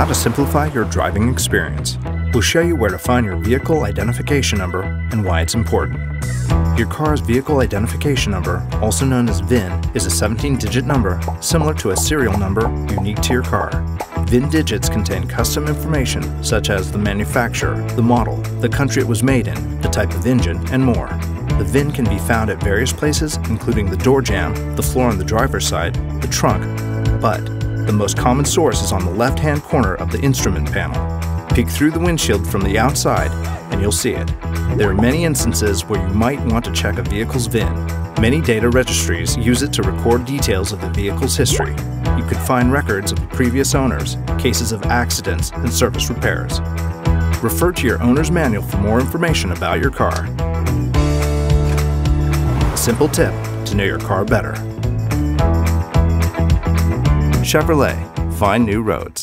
how to simplify your driving experience. We'll show you where to find your vehicle identification number and why it's important. Your car's vehicle identification number, also known as VIN, is a 17-digit number similar to a serial number unique to your car. VIN digits contain custom information such as the manufacturer, the model, the country it was made in, the type of engine, and more. The VIN can be found at various places including the door jamb, the floor on the driver's side, the trunk, but the most common source is on the left-hand corner of the instrument panel. Peek through the windshield from the outside and you'll see it. There are many instances where you might want to check a vehicle's VIN. Many data registries use it to record details of the vehicle's history. You could find records of previous owners, cases of accidents, and service repairs. Refer to your owner's manual for more information about your car. A simple tip to know your car better. Chevrolet, find new roads.